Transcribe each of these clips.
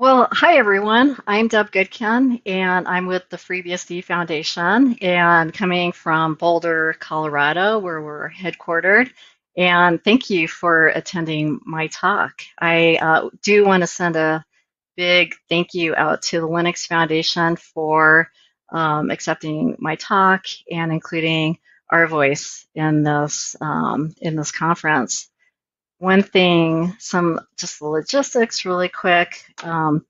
Well, hi everyone. I'm Deb Goodkin, and I'm with the FreeBSD Foundation, and coming from Boulder, Colorado, where we're headquartered. And thank you for attending my talk. I uh, do want to send a big thank you out to the Linux Foundation for um, accepting my talk and including our voice in this um, in this conference one thing, some just the logistics really quick. Um,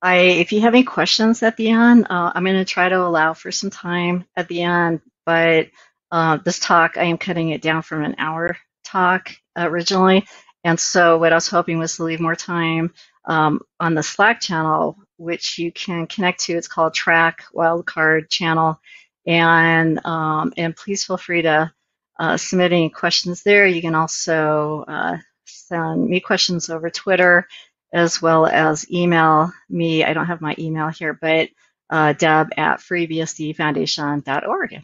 I, if you have any questions at the end, uh, I'm going to try to allow for some time at the end, but uh, this talk, I am cutting it down from an hour talk originally. And so what I was hoping was to leave more time um, on the Slack channel, which you can connect to. It's called Track Wildcard Channel. And, um, and please feel free to uh, submit any questions there. You can also uh, send me questions over Twitter as well as email me. I don't have my email here, but uh, deb at freebsdfoundation.org.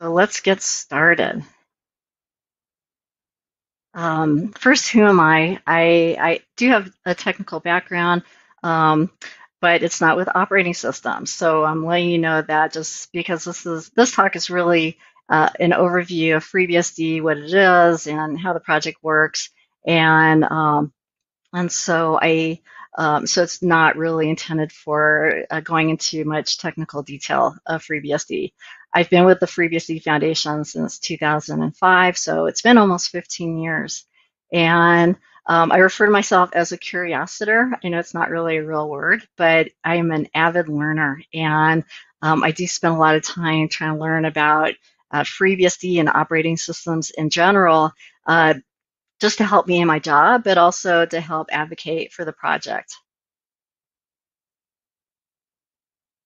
So let's get started. Um, first, who am I? I? I do have a technical background. Um, but it's not with operating systems. So I'm letting you know that just because this is this talk is really uh, an overview of FreeBSD, what it is, and how the project works, and um, and so I um, so it's not really intended for uh, going into much technical detail of FreeBSD. I've been with the FreeBSD Foundation since 2005, so it's been almost 15 years, and um, I refer to myself as a curiositor. I know it's not really a real word, but I am an avid learner, and um, I do spend a lot of time trying to learn about uh, FreeBSD and operating systems in general, uh, just to help me in my job, but also to help advocate for the project.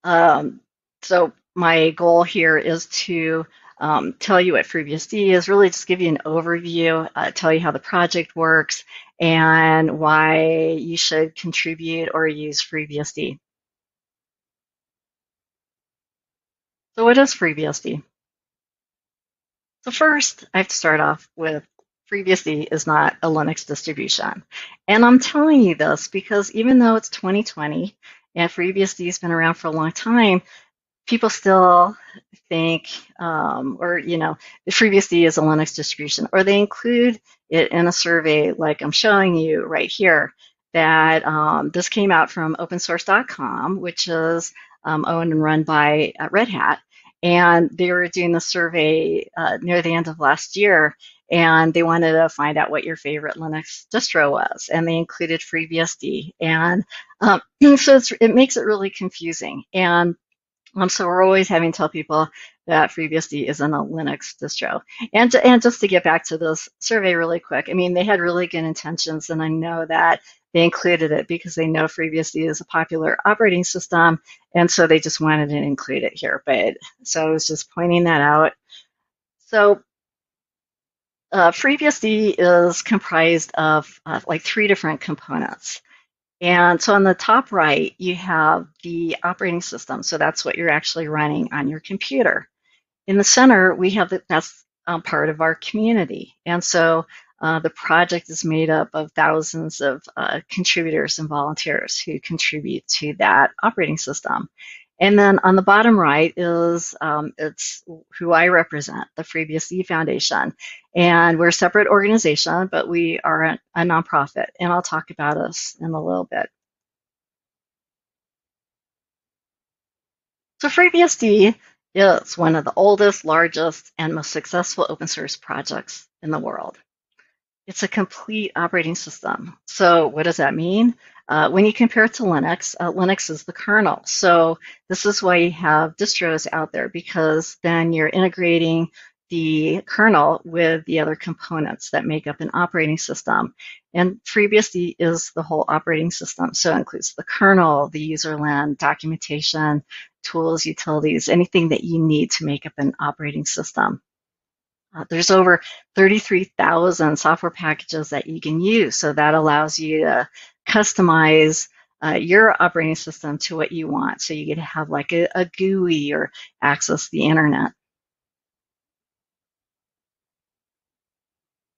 Um, so my goal here is to um, tell you what FreeBSD is, really just give you an overview, uh, tell you how the project works, and why you should contribute or use FreeBSD. So what is FreeBSD? So first, I have to start off with FreeBSD is not a Linux distribution. And I'm telling you this because even though it's 2020 and FreeBSD has been around for a long time, people still think, um, or you know, FreeBSD is a Linux distribution, or they include it in a survey like I'm showing you right here. That um, this came out from OpenSource.com, which is um, owned and run by uh, Red Hat, and they were doing the survey uh, near the end of last year, and they wanted to find out what your favorite Linux distro was, and they included FreeBSD, and um, so it makes it really confusing. And um, so we're always having to tell people that FreeBSD isn't a Linux distro. And, to, and just to get back to this survey really quick, I mean, they had really good intentions, and I know that they included it because they know FreeBSD is a popular operating system, and so they just wanted to include it here. But so I was just pointing that out. So uh, FreeBSD is comprised of uh, like three different components. And so on the top right, you have the operating system. So that's what you're actually running on your computer. In the center, we have the, that's um, part of our community. And so uh, the project is made up of thousands of uh, contributors and volunteers who contribute to that operating system. And then on the bottom right is um, it's who I represent, the FreeBSD Foundation. And we're a separate organization, but we are a, a nonprofit. And I'll talk about us in a little bit. So FreeBSD is one of the oldest, largest, and most successful open source projects in the world. It's a complete operating system. So what does that mean? Uh, when you compare it to Linux, uh, Linux is the kernel. So this is why you have distros out there because then you're integrating the kernel with the other components that make up an operating system. And FreeBSD is the whole operating system. So it includes the kernel, the userland, documentation, tools, utilities, anything that you need to make up an operating system. Uh, there's over 33,000 software packages that you can use. So that allows you to customize uh, your operating system to what you want. So you get to have like a, a GUI or access the internet.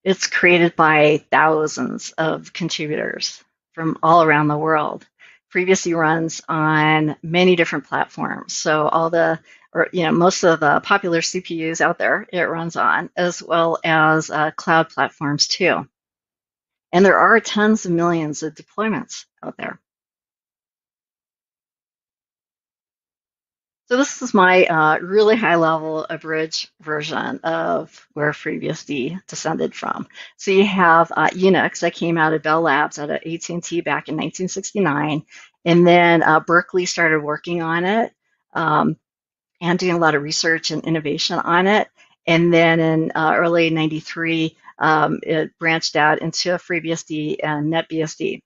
It's created by thousands of contributors from all around the world. FreeBSD runs on many different platforms. So all the, or you know, most of the popular CPUs out there it runs on, as well as uh, cloud platforms too. And there are tens of millions of deployments out there. So this is my uh, really high level abridged version of where FreeBSD descended from. So you have uh, Unix that came out of Bell Labs of AT&T back in 1969, and then uh, Berkeley started working on it um, and doing a lot of research and innovation on it. And then in uh, early 93, um, it branched out into FreeBSD and NetBSD.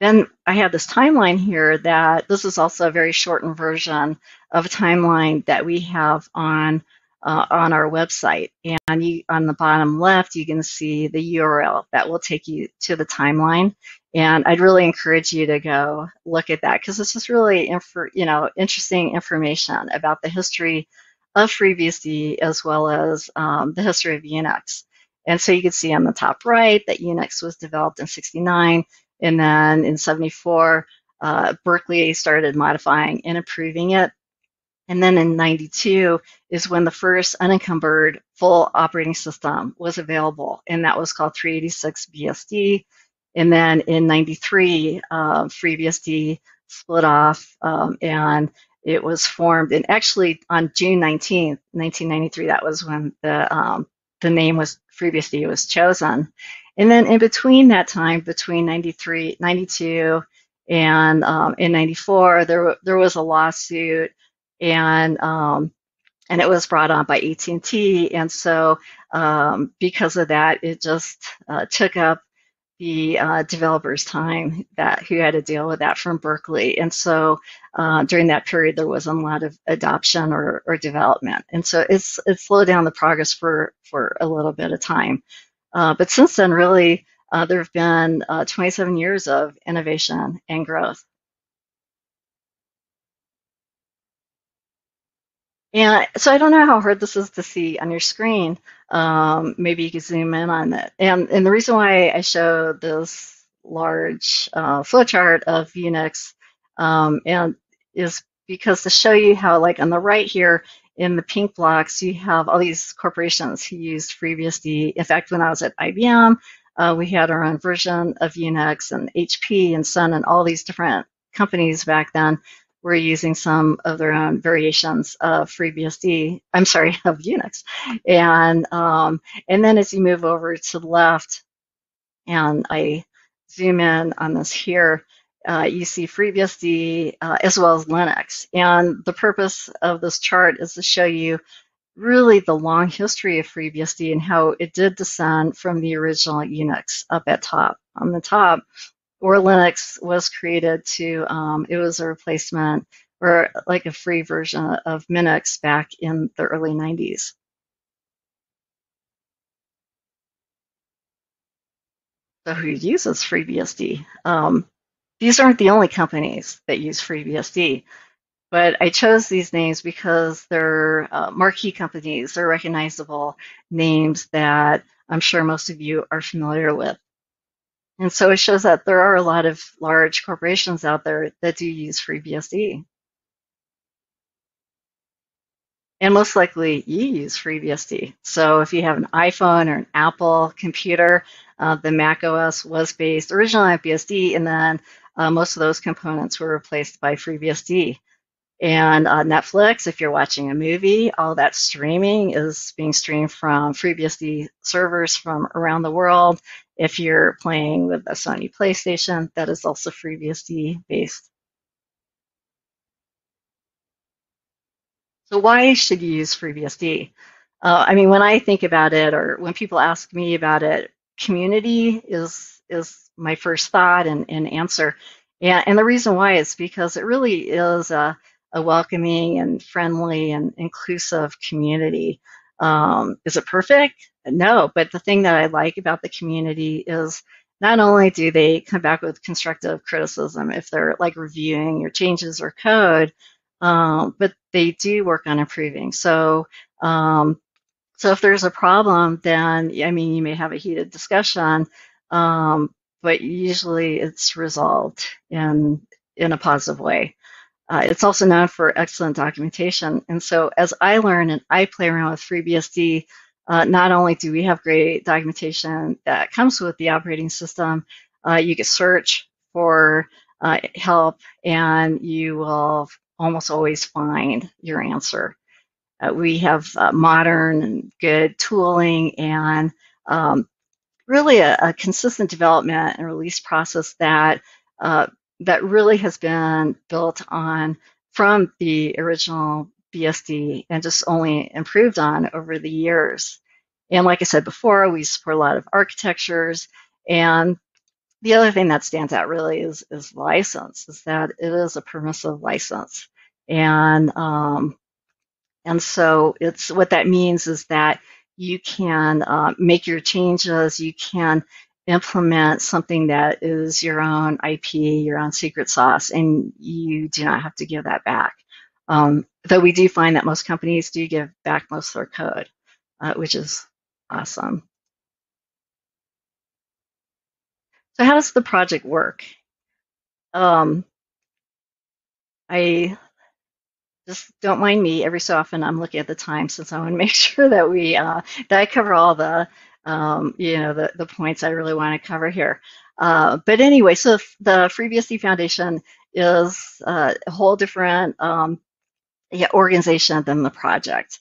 Then I have this timeline here that this is also a very shortened version of a timeline that we have on uh, on our website. And you, on the bottom left, you can see the URL that will take you to the timeline. And I'd really encourage you to go look at that because this is really, you know, interesting information about the history of FreeBSD as well as um, the history of Unix. And so you can see on the top right that Unix was developed in 69. And then in 74, uh, Berkeley started modifying and improving it. And then in 92 is when the first unencumbered full operating system was available, and that was called 386 BSD. And then in 93, uh, FreeBSD split off um, and it was formed. And actually, on June 19th, 1993, that was when the um, the name was FreeBSD was chosen. And then in between that time, between 93, 92 and um, in 94, there, there was a lawsuit and um, and it was brought on by AT&T. And so um, because of that, it just uh, took up the uh, developers' time that who had to deal with that from Berkeley. And so uh, during that period, there wasn't a lot of adoption or, or development. And so it's it slowed down the progress for for a little bit of time. Uh, but since then, really, uh, there have been uh, 27 years of innovation and growth. And so I don't know how hard this is to see on your screen. Um, maybe you can zoom in on it. And, and the reason why I show this large uh, flowchart of Unix um, and is because to show you how, like on the right here, in the pink blocks, you have all these corporations who used FreeBSD. In fact, when I was at IBM, uh, we had our own version of Unix and HP and Sun and all these different companies back then were using some of their own variations of FreeBSD. I'm sorry, of Unix. And um, and then as you move over to the left, and I zoom in on this here, uh, you see FreeBSD uh, as well as Linux. And the purpose of this chart is to show you really the long history of FreeBSD and how it did descend from the original Unix up at top. On the top, or Linux was created to, um, it was a replacement or like a free version of Minix back in the early 90s. So who uses FreeBSD? Um, these aren't the only companies that use FreeBSD, but I chose these names because they're uh, marquee companies, they're recognizable names that I'm sure most of you are familiar with. And so it shows that there are a lot of large corporations out there that do use FreeBSD. And most likely you use FreeBSD. So if you have an iPhone or an Apple computer, uh, the Mac OS was based originally on BSD, and then uh, most of those components were replaced by FreeBSD. And uh, Netflix, if you're watching a movie, all that streaming is being streamed from FreeBSD servers from around the world. If you're playing with a Sony PlayStation, that is also FreeBSD based. So why should you use FreeBSD? Uh, I mean, when I think about it, or when people ask me about it, community is is my first thought and, and answer. And, and the reason why is because it really is a, a welcoming and friendly and inclusive community. Um, is it perfect? No, but the thing that I like about the community is not only do they come back with constructive criticism if they're like reviewing your changes or code, um, but they do work on improving. So um, So if there's a problem, then I mean, you may have a heated discussion, um, but usually it's resolved in in a positive way. Uh, it's also known for excellent documentation. And so as I learn and I play around with FreeBSD, uh, not only do we have great documentation that comes with the operating system, uh, you can search for uh, help and you will almost always find your answer. Uh, we have uh, modern and good tooling and um, really a, a, consistent development and release process that that really has been built on from the original BSD and just only improved on over the years. And like I said before, we support a lot of architectures. And the other thing that stands out really is, is license, is that it is a permissive license. And um, and so it's what that means is that you can uh, make your changes, you can implement something that is your own IP, your own secret sauce, and you do not have to give that back. Um, though we do find that most companies do give back most of their code, uh, which is awesome. So how does the project work? Um, I just don't mind me. Every so often, I'm looking at the time since I want to make sure that we uh, that I cover all the um, you know the the points I really want to cover here. Uh, but anyway, so the FreeBSD Foundation is uh, a whole different um, yeah, organization than the project,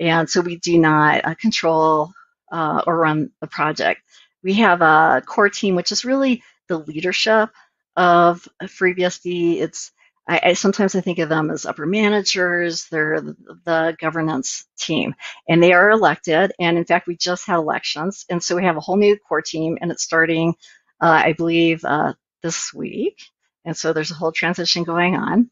and so we do not uh, control uh, or run the project. We have a core team, which is really the leadership of FreeBSD. It's I, I, sometimes I think of them as upper managers. They're the, the, governance team, and they are elected. And in fact, we just had elections, and so we have a whole new core team, and it's starting, uh, I believe, uh, this week. And so there's a whole transition going on.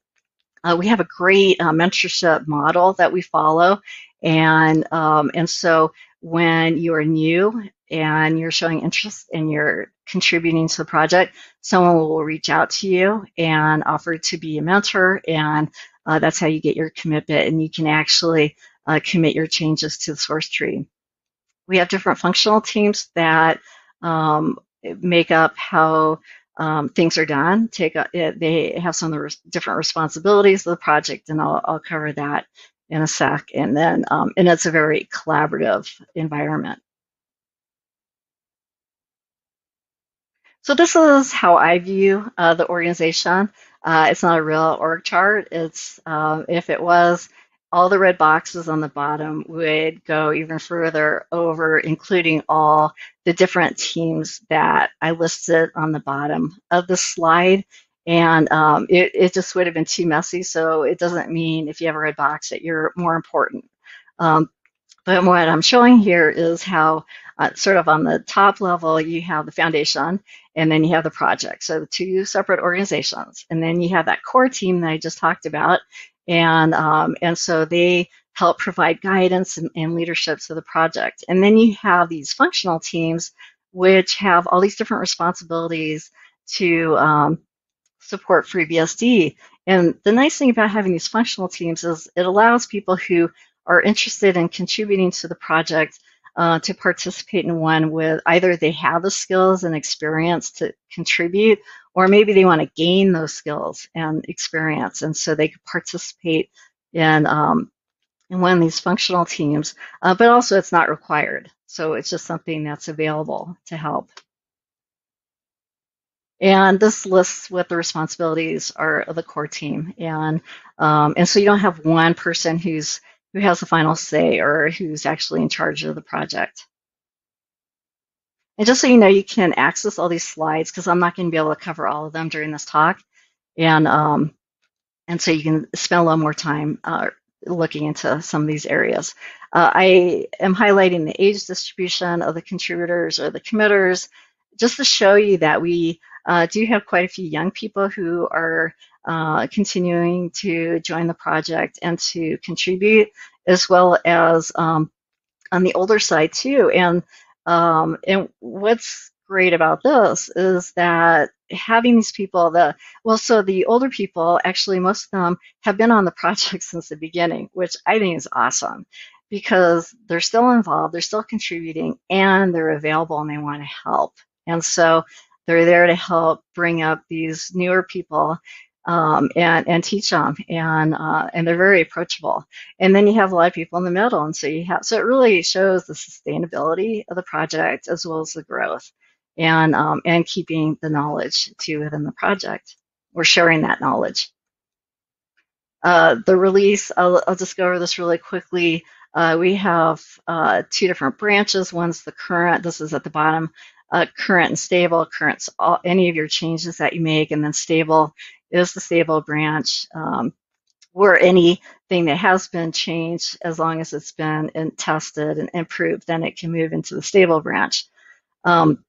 Uh, we have a great uh, mentorship model that we follow, and um, and so when you are new and you're showing interest and you're contributing to the project, someone will reach out to you and offer to be a mentor, and uh, that's how you get your commitment, and you can actually uh, commit your changes to the source tree. We have different functional teams that um, make up how um, things are done. Take a, they have some of the res different responsibilities of the project, and I'll, I'll cover that in a sec. And then, um, and it's a very collaborative environment. So this is how I view uh, the organization. Uh, it's not a real org chart. It's um, if it was, all the red boxes on the bottom would go even further over, including all the different teams that I listed on the bottom of the slide. And um, it, it just would have been too messy. So it doesn't mean if you have a red box that you're more important. Um, but what I'm showing here is how uh, sort of on the top level, you have the foundation and then you have the project. So two separate organizations. And then you have that core team that I just talked about. And, um, and so they help provide guidance and, and leadership to the project. And then you have these functional teams, which have all these different responsibilities to um, support FreeBSD. And the nice thing about having these functional teams is it allows people who are interested in contributing to the project uh, to participate in one with either they have the skills and experience to contribute, or maybe they want to gain those skills and experience, and so they could participate in um, in one of these functional teams. Uh, but also, it's not required, so it's just something that's available to help. And this lists what the responsibilities are of the core team, and um, and so you don't have one person who's who has the final say or who's actually in charge of the project. And just so you know, you can access all these slides because I'm not going to be able to cover all of them during this talk. And, um, and so you can spend a little more time uh, looking into some of these areas. Uh, I am highlighting the age distribution of the contributors or the committers just to show you that we uh, do have quite a few young people who are uh, continuing to join the project and to contribute, as well as um, on the older side too. And um, and what's great about this is that having these people, the well, so the older people actually most of them have been on the project since the beginning, which I think is awesome because they're still involved, they're still contributing, and they're available and they want to help. And so they're there to help bring up these newer people um, and and teach them, and uh, and they're very approachable. And then you have a lot of people in the middle, and so you have so it really shows the sustainability of the project as well as the growth, and um, and keeping the knowledge to within the project or sharing that knowledge. Uh, the release, I'll, I'll, just go over this really quickly. Uh, we have uh, two different branches. One's the current, this is at the bottom, uh, current and stable. Current's all, any of your changes that you make, and then stable is the stable branch um, where anything that has been changed, as long as it's been tested and improved, then it can move into the stable branch. Um,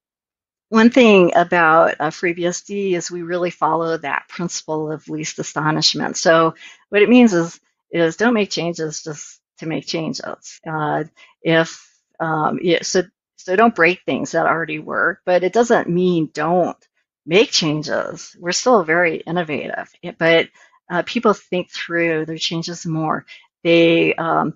one thing about uh, FreeBSD is we really follow that principle of least astonishment. So what it means is, is don't make changes just to make changes. Uh, if um, yeah, so, so don't break things that already work, but it doesn't mean don't make changes. We're still very innovative, but uh, people think through their changes more. They um,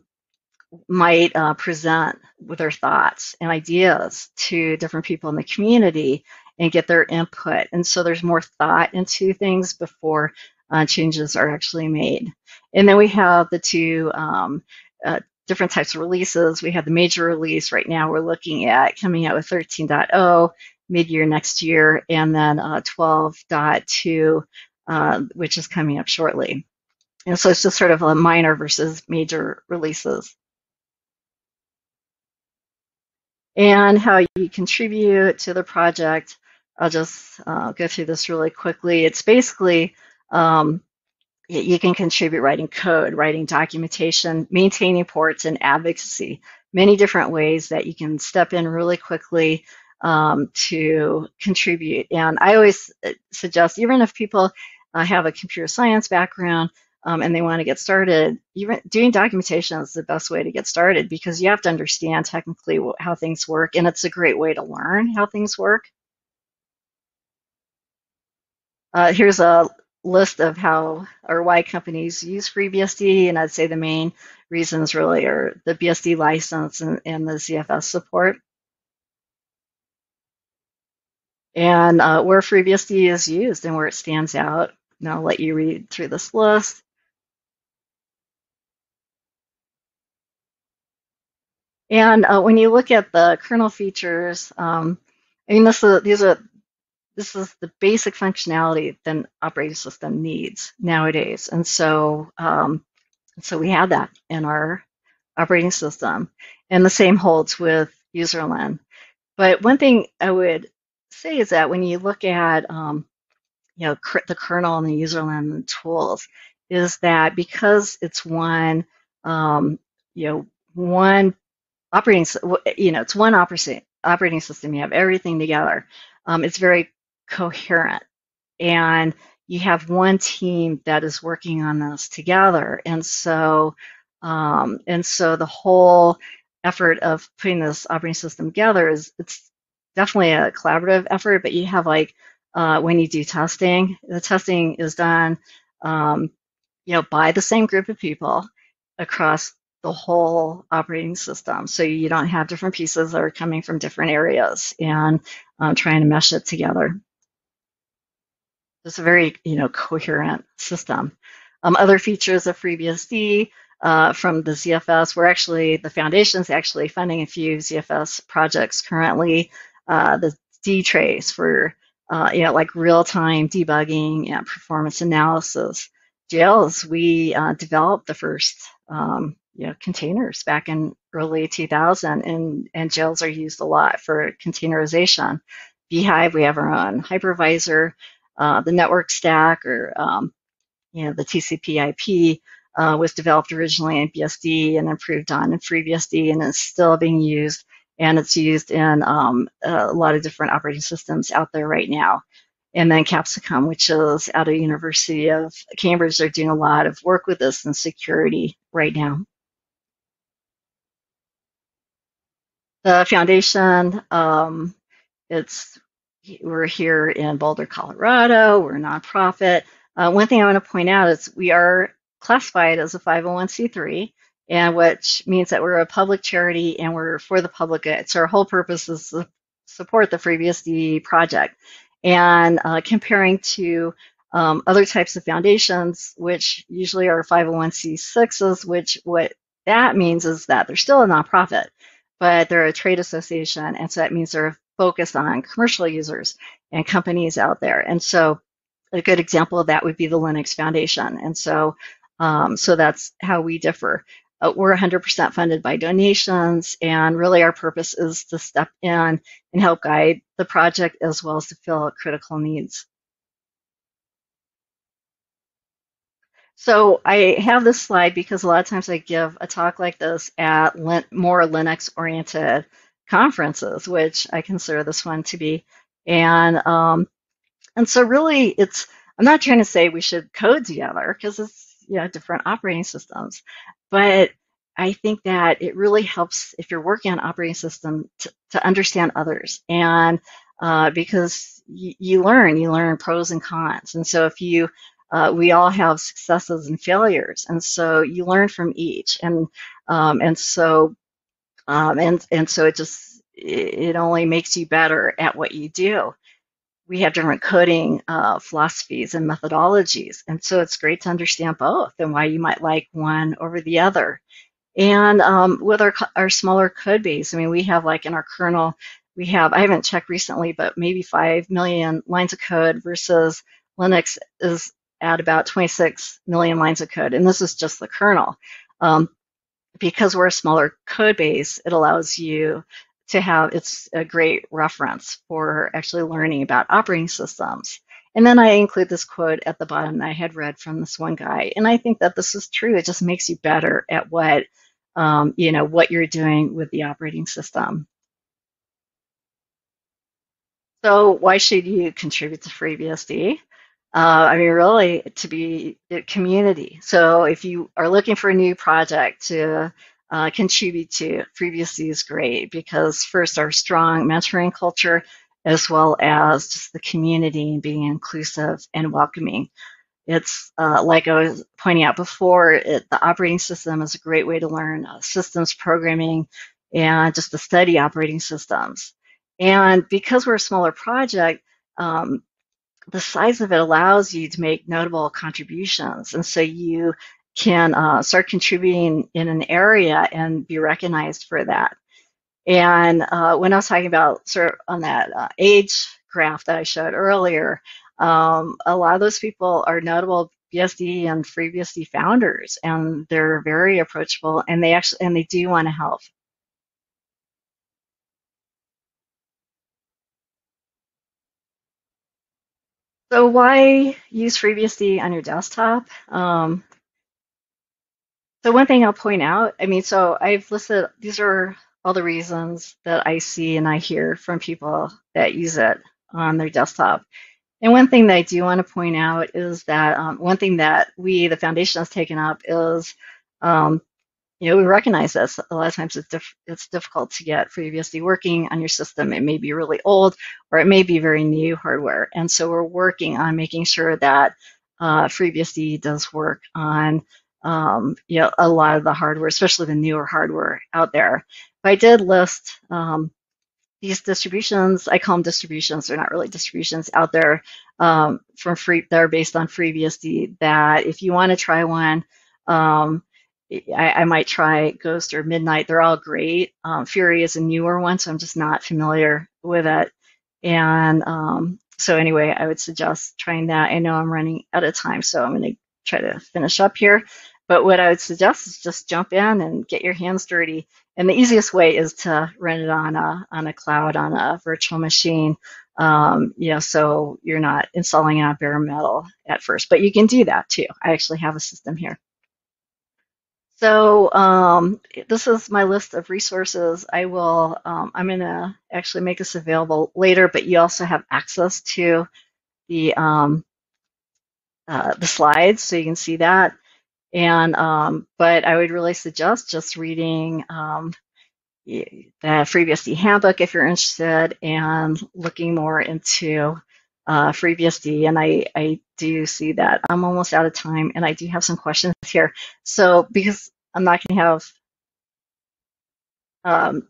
might uh, present with their thoughts and ideas to different people in the community and get their input. And so there's more thought into things before uh, changes are actually made. And then we have the two um, uh, different types of releases. We have the major release right now. We're looking at coming out with 13.0 mid-year next year, and then uh, 12.2, uh, which is coming up shortly. And so it's just sort of a minor versus major releases. and how you contribute to the project. I'll just uh, go through this really quickly. It's basically um, you can contribute writing code, writing documentation, maintaining ports, and advocacy. Many different ways that you can step in really quickly um, to contribute. And I always uh, suggest, even if people uh, have a computer science background, um, and they want to get started, even doing documentation is the best way to get started because you have to understand technically how things work, and it's a great way to learn how things work. Uh, here's a list of how or why companies use FreeBSD, and I'd say the main reasons really are the BSD license and, and the ZFS support. And uh, where FreeBSD is used and where it stands out. And I'll let you read through this list. And uh, when you look at the kernel features, um, I mean, this is, these are this is the basic functionality that an operating system needs nowadays. And so, um, so we have that in our operating system. And the same holds with userland. But one thing I would say is that when you look at, um, you know, the kernel and the userland tools, is that because it's one, um, you know, one operating, you know, it's one operating operating system. You have everything together. Um, it's very coherent, and you have one team that is working on this together. And so, um, and so the whole effort of putting this operating system together is it's definitely a collaborative effort. But you have like uh, when you do testing, the testing is done, um, you know, by the same group of people across the whole operating system. So you don't have different pieces that are coming from different areas and um, trying to mesh it together. It's a very, you know, coherent system. Um, other features of FreeBSD uh, from the ZFS, we're actually, the foundation's actually funding a few ZFS projects currently. Uh, the dtrace for, uh, you know, like real-time debugging and performance analysis. Jails, we uh, developed the first um, you know, containers back in early 2000, and, and jails are used a lot for containerization. bhyve, we have our own hypervisor, uh, the network stack, or um, you know, the TCP/IP uh, was developed originally in BSD and improved on in FreeBSD, and is still being used, and it's used in um, a lot of different operating systems out there right now. And then Capsicum, which is out of University of Cambridge, they're doing a lot of work with this in security right now. The foundation, um, it's we're here in Boulder, Colorado. We're a nonprofit. Uh, one thing I want to point out is we are classified as a 501c3, and which means that we're a public charity and we're for the public good. So our whole purpose is to support the FreeBSD project. And uh, comparing to um, other types of foundations, which usually are 501c6s, which what that means is that they're still a nonprofit, but they're a trade association. And so that means they're focused on commercial users and companies out there. And so a good example of that would be the Linux Foundation. And so, um, so that's how we differ. Uh, we're 100% funded by donations, and really our purpose is to step in and help guide the project as well as to fill critical needs. So I have this slide because a lot of times I give a talk like this at more Linux-oriented conferences, which I consider this one to be. And um, and so really, it's I'm not trying to say we should code together because it's you know different operating systems, but I think that it really helps if you're working on operating system to, to understand others and uh, because you learn, you learn pros and cons. And so if you uh, we all have successes and failures, and so you learn from each, and um, and so um, and and so it just it only makes you better at what you do. We have different coding uh, philosophies and methodologies, and so it's great to understand both and why you might like one over the other. And um, with our our smaller code base, I mean, we have like in our kernel, we have I haven't checked recently, but maybe five million lines of code versus Linux is at about 26 million lines of code, and this is just the kernel. Um, because we're a smaller code base, it allows you to have, it's a great reference for actually learning about operating systems. And then I include this quote at the bottom that I had read from this one guy. And I think that this is true. It just makes you better at what, um, you know, what you're doing with the operating system. So why should you contribute to FreeBSD? Uh, I mean, really, to be a community. So if you are looking for a new project to uh, contribute to, FreeBSD is great because first, our strong mentoring culture, as well as just the community and being inclusive and welcoming. It's uh, like I was pointing out before, it, the operating system is a great way to learn uh, systems programming and just to study operating systems. And because we're a smaller project, um, the size of it allows you to make notable contributions. And so you can uh, start contributing in an area and be recognized for that. And uh, when I was talking about sort of on that uh, age graph that I showed earlier, um, a lot of those people are notable BSD and FreeBSD founders, and they're very approachable, and they actually and they do want to help. So why use FreeBSD on your desktop? Um, so one thing I'll point out, I mean, so I've listed, these are all the reasons that I see and I hear from people that use it on their desktop. And one thing that I do want to point out is that um, one thing that we, the foundation, has taken up is um, you know, we recognize this. A lot of times it's, it's difficult to get FreeBSD working on your system. It may be really old or it may be very new hardware. And so we're working on making sure that uh, FreeBSD does work on um, you know, a lot of the hardware, especially the newer hardware out there. But I did list um, these distributions. I call them distributions. They're not really distributions out there um, from free. They're based on FreeBSD. That if you want to try one, um, I, I, might try Ghost or Midnight. They're all great. Um, Fury is a newer one, so I'm just not familiar with it. And um, so anyway, I would suggest trying that. I know I'm running out of time, so I'm going to try to finish up here. But what I would suggest is just jump in and get your hands dirty. And the easiest way is to run it on a on a cloud on a virtual machine. Um, you know, so you're not installing it on bare metal at first, but you can do that too. I actually have a system here. So um, this is my list of resources. I will, um, I'm going to actually make this available later, but you also have access to the um, uh, the slides, so you can see that. And um, but I would really suggest just reading um, the FreeBSD handbook if you're interested, and looking more into uh, FreeBSD, and I, I do see that I'm almost out of time, and I do have some questions here. So because I'm not going to have, um,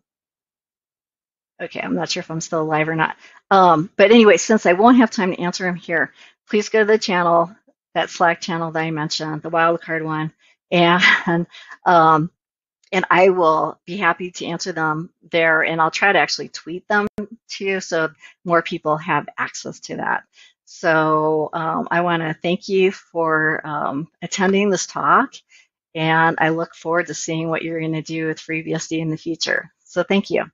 okay, I'm not sure if I'm still alive or not. Um, but anyway, since I won't have time to answer them here, please go to the channel, that Slack channel that I mentioned, the wildcard one, and um, and I will be happy to answer them there. And I'll try to actually tweet them to you so more people have access to that. So um, I want to thank you for um, attending this talk. And I look forward to seeing what you're going to do with FreeBSD in the future. So thank you.